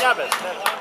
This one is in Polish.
Niabez.